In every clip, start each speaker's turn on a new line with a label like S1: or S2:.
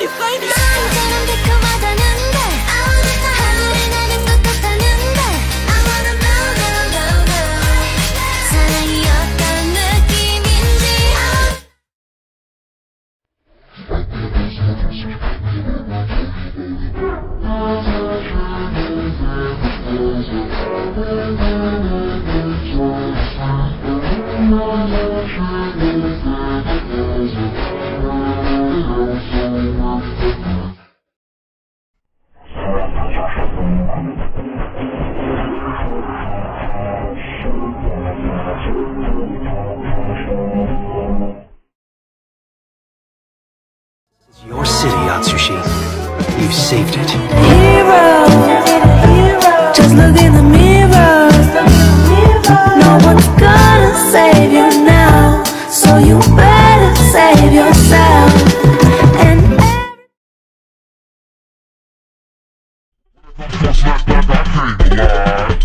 S1: you find me? Saved it.
S2: hero. Just look in the mirror. No one's gonna save you now, so you better save yourself. And
S3: She beeping it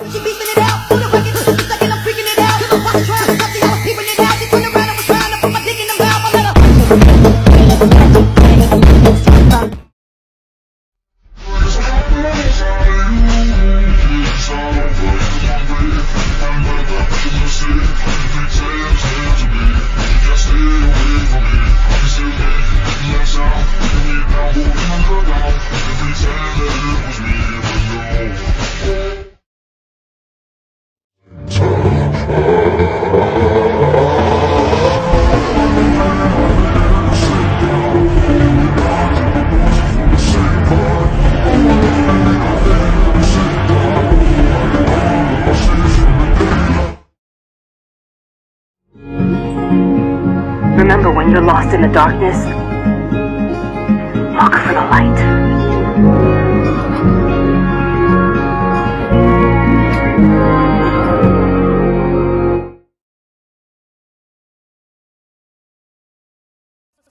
S3: out. The
S4: Remember when you're lost in the darkness? Look for the light.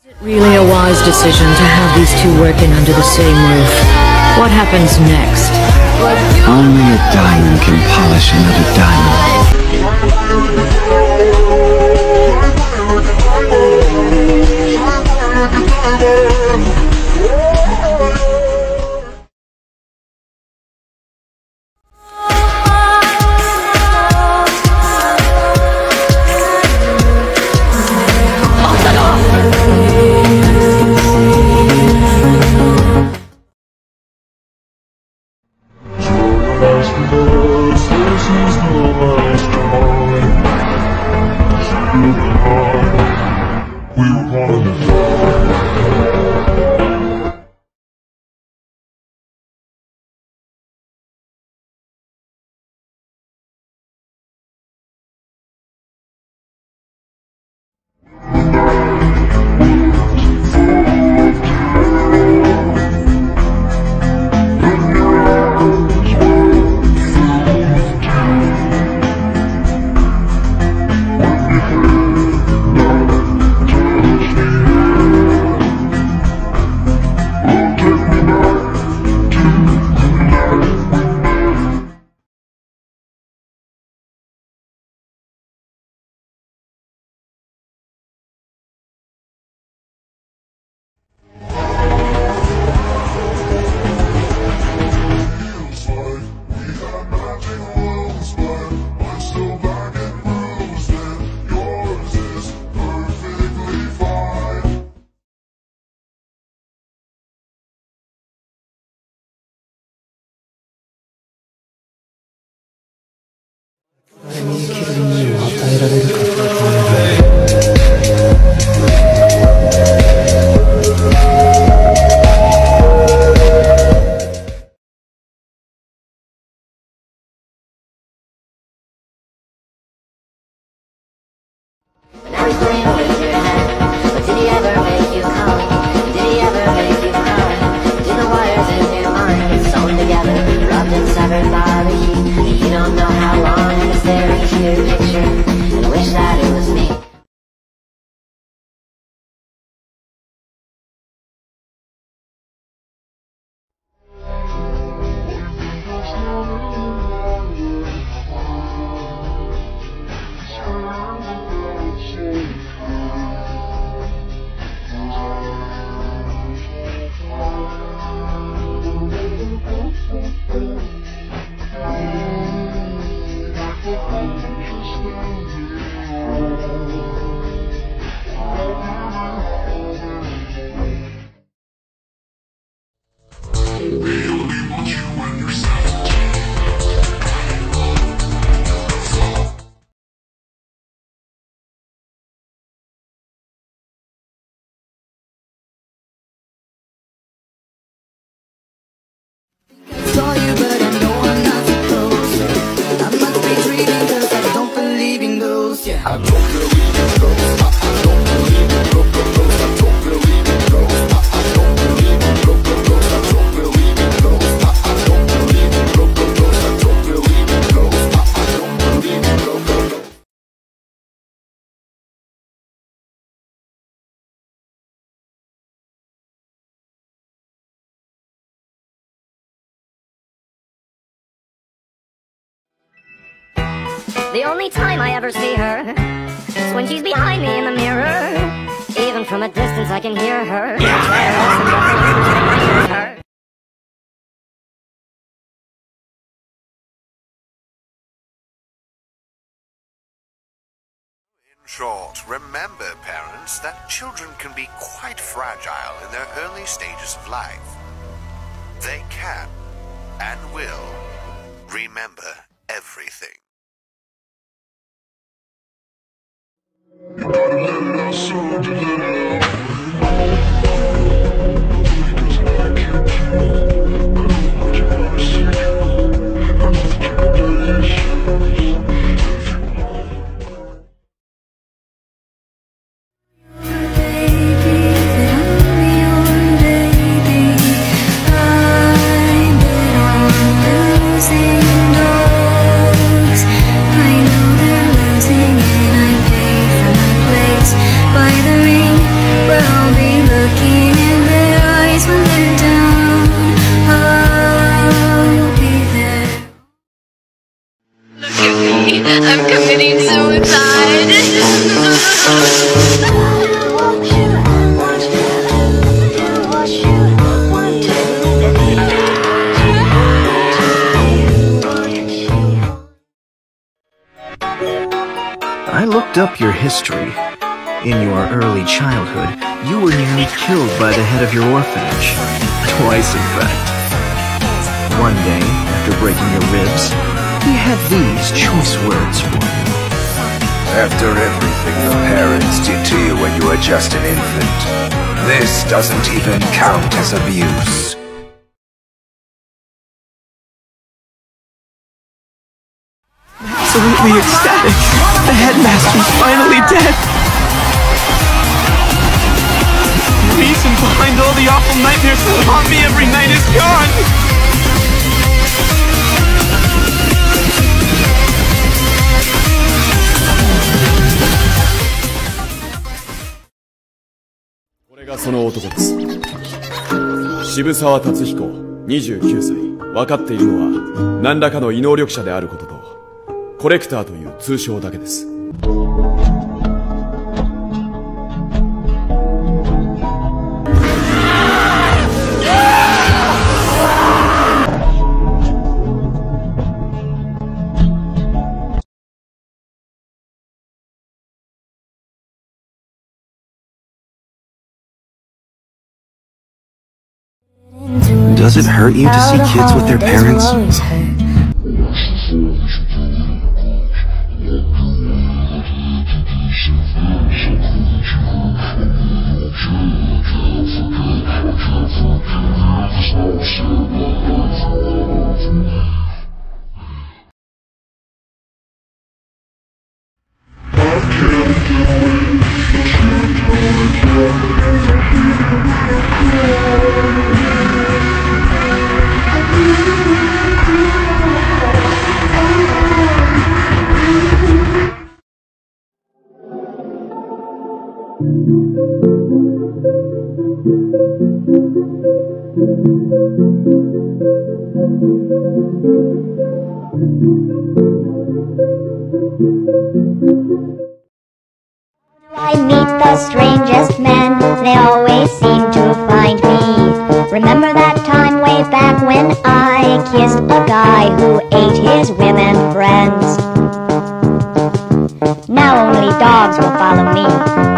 S5: It really a wise decision to have these two working under the same roof. What happens next?
S1: Only a diamond can polish another diamond.
S6: Thank
S7: The only time I ever see her is when she's behind me in the mirror. Even from a distance, I can hear her.
S8: In short, remember, parents, that children can be quite fragile in their early stages of life. They can and will remember everything.
S2: By
S1: I looked up your history. In your early childhood, you were nearly killed by the head of your orphanage. Twice, in fact. One day, after breaking your ribs, he had these choice words for you.
S9: After everything your parents did to you when you were just an infant, this doesn't even count as abuse.
S6: Absolutely ecstatic. The headmaster's finally dead. The reason behind all the awful nightmares that haunt me every night is gone.
S10: その男です渋沢達彦29歳分かっているのは何らかの異能力者であることとコレクターという通称だけです。
S1: Does it hurt you to see kids with their parents?
S11: I meet the strangest men, they always seem to find me. Remember that time way back when I kissed a guy who ate his women friends? Now only dogs will follow me.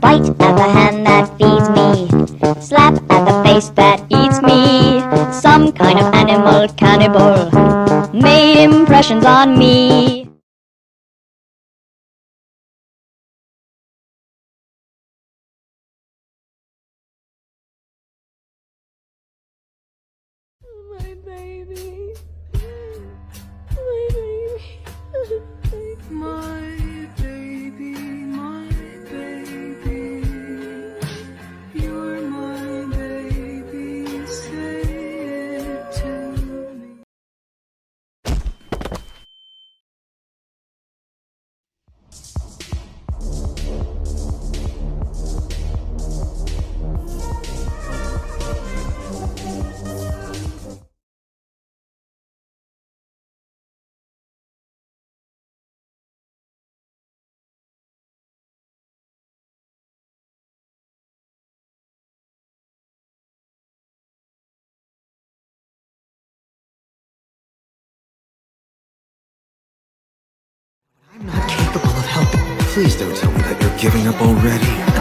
S11: Bite at the hand that feeds me, slap at the face that eats me. Some kind of animal cannibal made impressions on me.
S1: Please don't tell me that you're giving up already.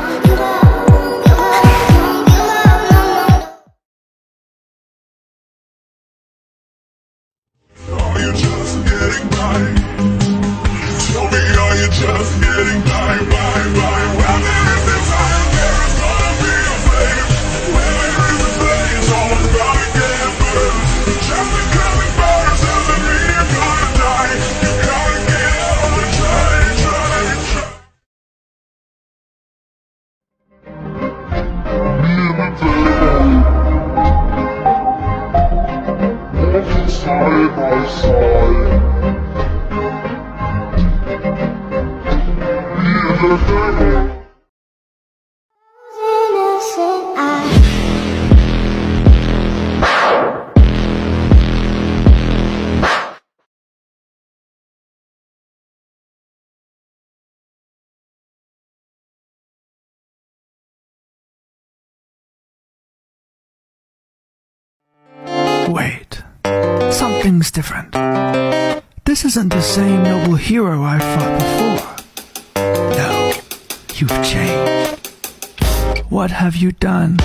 S12: Wait. Something's different. This isn't the same noble hero I fought before. No, you've changed. What have you done?